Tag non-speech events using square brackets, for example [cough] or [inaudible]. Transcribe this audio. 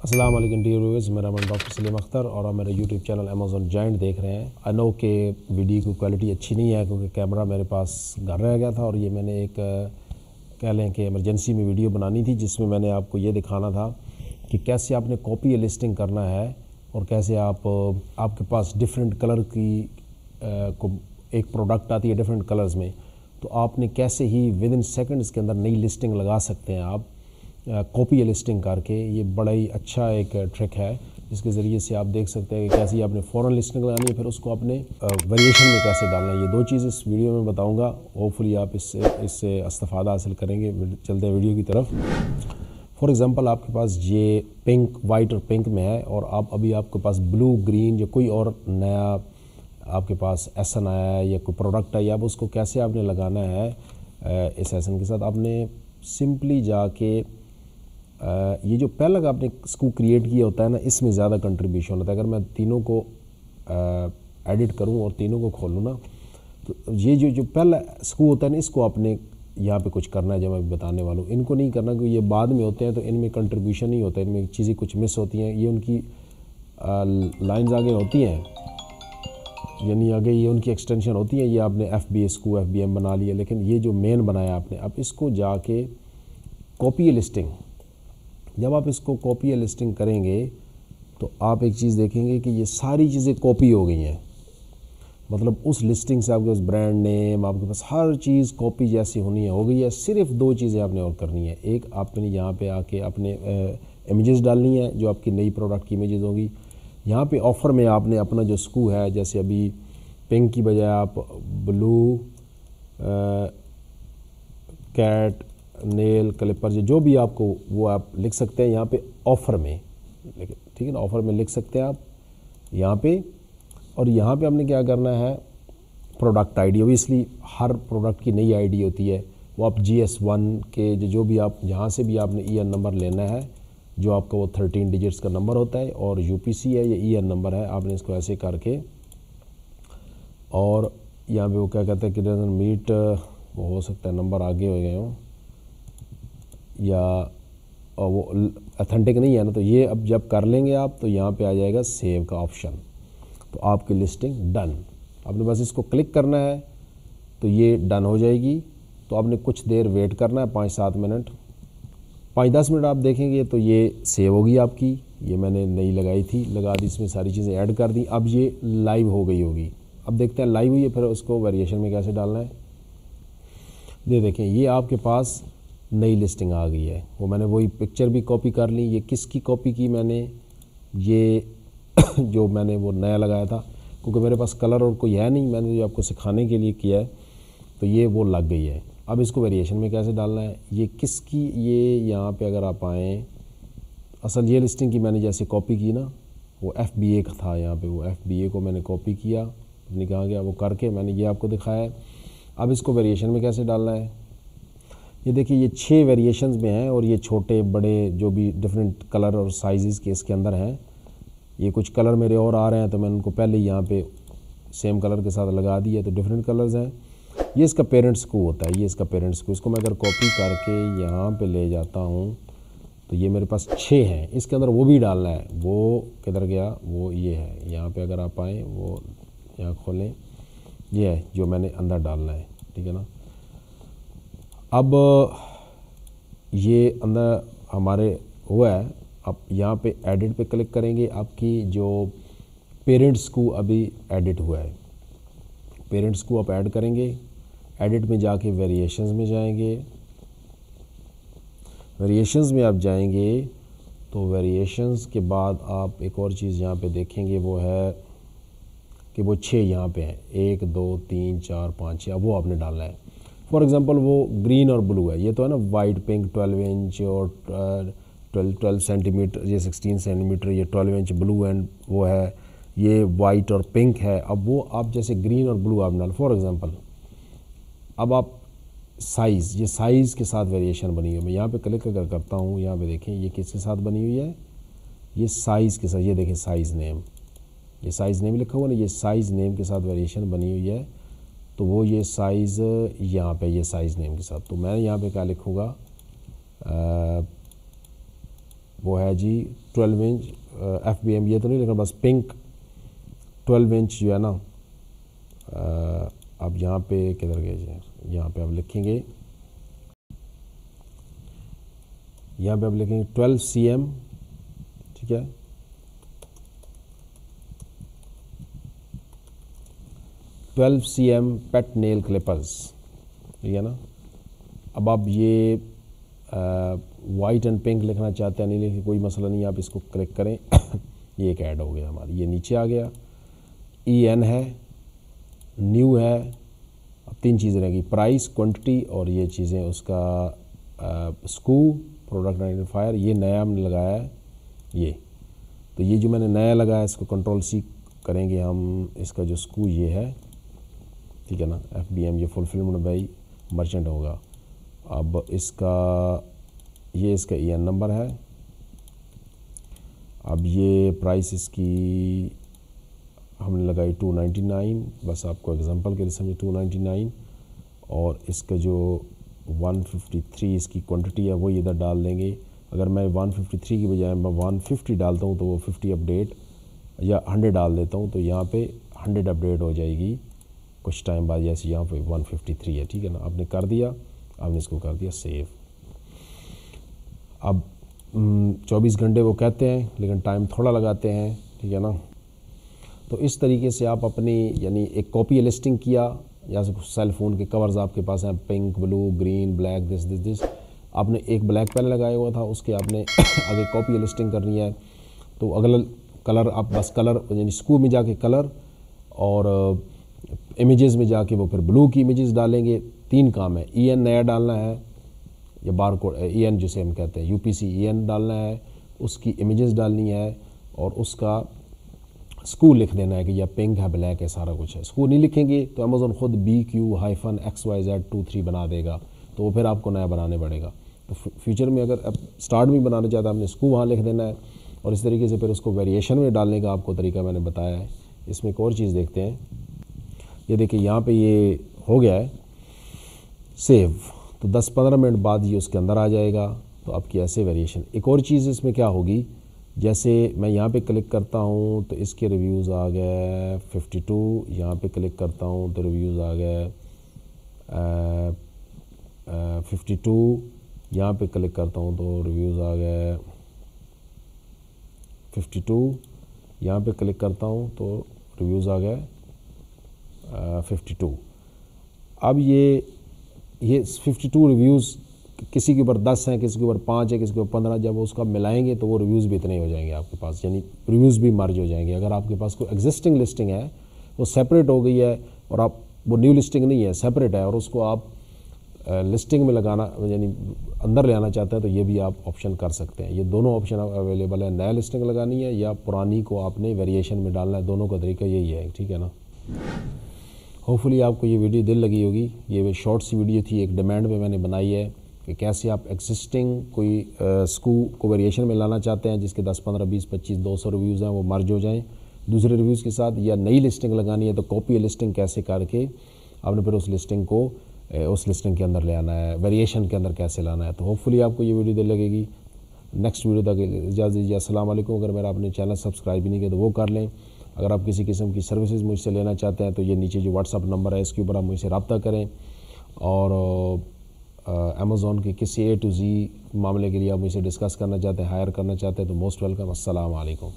अस्सलाम वालेकुम dear viewers मेरा नाम डॉक्टर सलीम अख्तर और आप मेरे यूट्यूब चैनल अमेजोन जॉइंट देख रहे हैं। आई नो कि वीडियो की क्वालिटी अच्छी नहीं है क्योंकि कैमरा मेरे पास घर रह गया था और ये मैंने एक, कह लें कि इमरजेंसी में वीडियो बनानी थी, जिसमें मैंने आपको ये दिखाना था कि कैसे आपने कॉपी लिस्टिंग करना है और कैसे आप, आपके पास डिफरेंट कलर की को एक प्रोडक्ट आती है डिफरेंट कलर्स में। तो आपने कैसे ही विद इन सेकेंड्स के अंदर नई लिस्टिंग लगा सकते हैं आप। कॉपी लिस्टिंग करके ये बड़ा ही अच्छा एक ट्रिक है। जिसके ज़रिए से आप देख सकते हैं कि कैसे आपने फ़ौरन लिस्टिंग लगानी है, फिर उसको अपने वेरिएशन में कैसे डालना है। ये दो चीज़ इस वीडियो में बताऊँगा। होपफुली आप इससे इससे इस्तेफादा हासिल करेंगे चलते हैं वीडियो की तरफ़। फॉर एग्ज़ाम्पल आपके पास ये पिंक वाइट और पिंक में है और आप, अभी आपके पास ब्लू ग्रीन या कोई और नया आपके पास एसन आया है या कोई प्रोडक्ट है या उसको कैसे आपने लगाना है इस एसन के साथ आपने सिंपली जाके ये जो पहला आपने स्कू क्रिएट किया होता है ना, इसमें ज़्यादा कंट्रीब्यूशन होता है। अगर मैं तीनों को एडिट करूँ और तीनों को खोलूँ ना तो ये जो जो पहला स्कू होता है ना, इसको आपने यहाँ पे कुछ करना है, जब मैं बताने वाला हूँ। इनको नहीं करना, क्योंकि ये बाद में होते हैं तो इनमें कंट्रीब्यूशन नहीं होता, इनमें चीज़ें कुछ मिस होती हैं। ये उनकी लाइंस आगे होती हैं, यानी आगे ये उनकी एक्सटेंशन होती है। ये आपने F B S F B M बना लिया, लेकिन ये जो मेन बनाया आपने, अब इसको जाके कॉपी लिस्टिंग जब आप इसको कॉपी या लिस्टिंग करेंगे तो आप एक चीज़ देखेंगे कि ये सारी चीज़ें कॉपी हो गई हैं। मतलब उस लिस्टिंग से आपके पास ब्रांड नेम आपके पास हर चीज़ कॉपी जैसी होनी है, हो गई है। सिर्फ़ दो चीज़ें आपने और करनी है। एक, आपने यहाँ पे आके अपने इमेजेस डालनी है, जो आपकी नई प्रोडक्ट की इमेजेस होगी। यहाँ पे ऑफ़र में आपने अपना जो स्कू है, जैसे अभी पिंक की बजाय आप ब्लू कैट नेल क्लिपर जो भी आपको वो आप लिख सकते हैं यहाँ पे ऑफ़र में। ठीक है ना ऑफ़र में लिख सकते हैं आप यहाँ पे। और यहाँ पे आपने क्या करना है? प्रोडक्ट आईडी ओबियसली हर प्रोडक्ट की नई आईडी होती है। वो आप जी एस वन के जो जो भी आप, जहाँ से भी आपने ई एन नंबर लेना है, जो आपका वो थर्टीन डिजिट्स का नंबर होता है, और यू पी सी है, या ई एन नंबर है, आपने इसको ऐसे करके। और यहाँ पे वो क्या कहते हैं कि मीट वो हो सकता है नंबर आगे हो गए हों। या वो अथेंटिक नहीं है ना तो ये अब जब कर लेंगे आप तो यहाँ पे आ जाएगा सेव का ऑप्शन तो आपकी लिस्टिंग डन आपने बस इसको क्लिक करना है तो ये डन हो जाएगी. तो आपने कुछ देर वेट करना है, पाँच सात मिनट पाँच दस मिनट आप देखेंगे तो ये सेव होगी आपकी. ये मैंने नई लगाई थी, लगा दी, इसमें सारी चीज़ें ऐड कर दी. अब ये लाइव हो गई होगी. अब देखते हैं लाइव हुई है, फिर उसको वेरिएशन में कैसे डालना है. ये देखें, ये आपके पास नई लिस्टिंग आ गई है। वो मैंने वही पिक्चर भी कॉपी कर ली। ये किसकी कॉपी की मैंने? ये [coughs] जो मैंने वो नया लगाया था। क्योंकि मेरे पास कलर और कोई है नहीं। मैंने जो आपको सिखाने के लिए किया है तो ये वो लग गई है। अब इसको वेरिएशन में कैसे डालना है? ये किसकी? ये यहाँ पे अगर आप आएँ, असल ये लिस्टिंग की मैंने जैसे कॉपी की ना, वो एफ़ बी ए का था यहाँ पे। वो एफ़ बी ए को मैंने कॉपी किया। अपनी कहा गया वो करके मैंने ये आपको दिखाया है। अब इसको वेरिएशन में कैसे डालना है? ये देखिए, ये छः वेरिएशंस में हैं और ये छोटे, बड़े, जो भी डिफरेंट कलर और साइज़ के इसके अंदर हैं। ये कुछ कलर मेरे और आ रहे हैं तो मैंने उनको पहले यहाँ पे सेम कलर के साथ लगा दिया तो डिफरेंट कलर्स हैं। ये इसका पेरेंट्स को होता है, ये इसका पेरेंट्स को। इसको मैं अगर कॉपी करके यहाँ पे ले जाता हूँ तो ये मेरे पास छः हैं। इसके अंदर वो भी डालना है। वो किधर गया? वो ये है। यहाँ पे अगर आप आएँ, वो यहाँ खोलें। ये है जो मैंने अंदर डालना है, ठीक है ना? अब, ये अंदर हमारे हुआ है। अब यहाँ पे एडिट पे क्लिक करेंगे आपकी जो पेरेंट्स को अभी एडिट हुआ है। पेरेंट्स को आप ऐड करेंगे। एडिट में जाके वेरिएशंस में जाएँगे। वेरिएशंस में आप जाएँगे तो वेरिएशंस के बाद आप एक और चीज़ यहाँ पे देखेंगे, वो है कि वो छः यहाँ पे हैं। एक, दो, तीन, चार, पाँच छः अब वो आपने डालना है। फॉर एग्ज़ाम्पल वो ग्रीन और ब्लू है। ये तो है ना वाइट पिंक ट्वेल्व इंच और ट्वेल्व ट्वेल्व सेंटीमीटर ये सिक्सटीन सेंटीमीटर ये ट्वेल्व इंच ब्लू एंड वो है। ये वाइट और पिंक है। अब वो आप जैसे ग्रीन और ब्लू आप डाल फॉर एग्ज़ाम्पल अब आप साइज़ ये साइज़ के साथ वेरिएशन बनी हुई है। मैं यहाँ पे क्लिक अगर करता हूँ, यहाँ पे देखें, ये किसके साथ बनी हुई है? ये साइज़ के साथ, ये देखें साइज़ नेम ये साइज़ नेम लिखा हुआ ना, ये साइज़ नेम के साथ वेरिएशन बनी हुई है। तो वो ये साइज़ यहाँ पे ये साइज़ नेम के साथ। तो मैं यहाँ पे क्या लिखूँगा? वो है जी 12 इंच एफ़ बी एम ये तो नहीं लेकिन बस पिंक 12 इंच जो है ना। अब यहाँ पे किधर गए जी? यहाँ पे आप लिखेंगे। यहाँ पे आप लिखेंगे 12 सी एम ठीक है? Twelve C M pet nail clippers ठीक है ना? अब आप ये वाइट एंड पिंक लिखना चाहते हैं नहीं लिखे कोई मसला नहीं आप इसको क्लिक करें। [coughs] ये एक ऐड हो गया हमारी। ये नीचे आ गया। ई e एन है न्यू है। अब तीन चीज़ें रहेंगी। प्राइस क्वांटिटी और ये चीज़ें, उसका स्कू प्रोडक्ट आइडेंटिफायर ये नया हमने लगाया है। ये। तो ये जो मैंने नया लगाया इसको कंट्रोल सी करेंगे हम। इसका जो स्कू ये है ठीक है ना? एफ़ बी एम ये फुलफिलमेंट बाई मर्चेंट होगा। अब इसका, ये इसका ई एन नंबर है। अब ये प्राइस इसकी हमने लगाई 299 बस आपको एग्जांपल के लिए समझे 299 और इसका जो 153 इसकी क्वांटिटी है, वो इधर डाल देंगे। अगर मैं 153 की बजाय मैं 150 डालता हूँ तो वो 50 अपडेट या 100 डाल देता हूँ तो यहाँ पे 100 अपडेट हो जाएगी। कुछ टाइम बाद जैसे यहाँ पे 153 है, ठीक है ना? आपने कर दिया, आपने इसको कर दिया सेव अब 24 घंटे वो कहते हैं, लेकिन टाइम थोड़ा लगाते हैं, ठीक है ना? तो इस तरीके से आप अपनी, यानी एक कॉपी लिस्टिंग किया, या सेल फ़ोन के कवर्स आपके पास हैं pink blue green black this this this आपने एक ब्लैक पेन लगाया हुआ था, उसके आपने [coughs] आगे कॉपी लिस्टिंग करनी है. तो अगला कलर आप, बस कलर यानी स्कूल में जाके कलर और इमेजेस में जाके वो फिर ब्लू की इमेजेस डालेंगे। तीन काम है ई e एन नया डालना है, या बार कोड ई एन जिसे हम कहते हैं U P C E N डालना है, उसकी इमेजेस डालनी है, और उसका स्कूल लिख देना है कि यह पिंक है ब्लैक है, सारा कुछ है। स्कूल नहीं लिखेंगे तो अमेज़ोन ख़ुद B Q hyphen X Y Z two three बना देगा तो वो फिर आपको नया बनाने पड़ेगा। तो फ्यूचर में अगर अब स्टार्ट में बनाना चाहता है, आपने स्कूल वहाँ लिख देना है, और इस तरीके से फिर उसको वेरिएशन में डालने का आपको तरीका मैंने बताया है। इसमें एक और चीज़ देखते हैं। ये देखिए, यहाँ पे ये हो गया है। सेव तो 10-15 मिनट बाद ये उसके अंदर आ जाएगा। तो आपकी ऐसे वेरिएशन एक और चीज़ इसमें क्या होगी? जैसे मैं यहाँ पे क्लिक करता हूँ तो इसके रिव्यूज़ आ गए 52 टू यहाँ पर क्लिक करता हूँ तो रिव्यूज़ आ गए फिफ्टी टू यहाँ पर क्लिक करता हूँ तो रिव्यूज़ आ गए 52 यहाँ पर क्लिक करता हूँ तो रिव्यूज़ आ गए फिफ्टी टू अब ये ये फिफ्टी टू रिव्यूज़ किसी के ऊपर दस हैं, किसी के ऊपर पाँच है, किसी के ऊपर पंद्रह जब वो उसका मिलाएँगे तो वो रिव्यूज़ भी इतने हो जाएँगे आपके पास, यानी रिव्यूज़ भी मर्ज हो जाएँगे। अगर आपके पास कोई एग्जिस्टिंग लिस्टिंग है, वो सेपरेट हो गई है और आप, वो न्यू लिस्टिंग नहीं है सेपरेट है और उसको आप लिस्टिंग में लगाना, यानी अंदर ले आना चाहते हैं तो ये भी आप ऑप्शन कर सकते हैं। ये दोनों ऑप्शन अवेलेबल है। नया लिस्टिंग लगानी है या पुरानी को आपने वेरिएशन में डालना है, दोनों का तरीका यही है, ठीक है ना? होपफुली आपको ये वीडियो दिल लगी होगी। ये शॉर्ट सी वीडियो थी, एक डिमांड में मैंने बनाई है कि कैसे आप एग्जिस्टिंग कोई स्कू को वेरिएशन में लाना चाहते हैं, जिसके 10 15 20 25 200 रिव्यूज़ हैं, वो मर्ज हो जाएँ। दूसरे रिव्यूज़ के साथ या नई लिस्टिंग लगानी है तो कॉपी लिस्टिंग कैसे करके आपने फिर उस लिस्टिंग को उस लिस्टिंग के अंदर ले आना है वेरिएशन के अंदर कैसे लाना है। तो होपफुली आपको ये वीडियो दिल लगेगी। नेक्स्ट वीडियो तक इजाज़त दीजिए। असल अगर मेरा अपने चैनल सब्सक्राइब नहीं किया तो वो कर लें। अगर आप किसी किस्म की सर्विसेज़ मुझसे लेना चाहते हैं तो ये नीचे जो व्हाट्सअप नंबर है, इसके ऊपर आप मुझसे रबता करें। और अमेज़ोन के किसी ए टू ज़ी मामले के लिए आप मुझसे डिस्कस करना चाहते हैं हायर करना चाहते हैं तो मोस्ट वेलकम अस्सलाम वालेकुम।